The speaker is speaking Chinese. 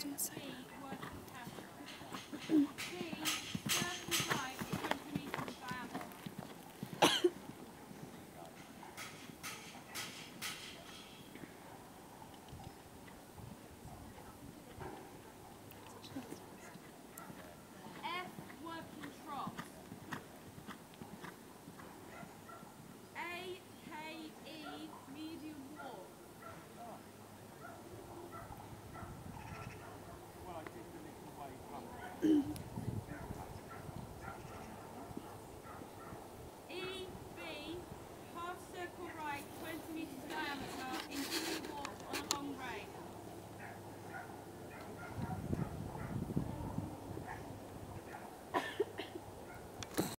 Cuma.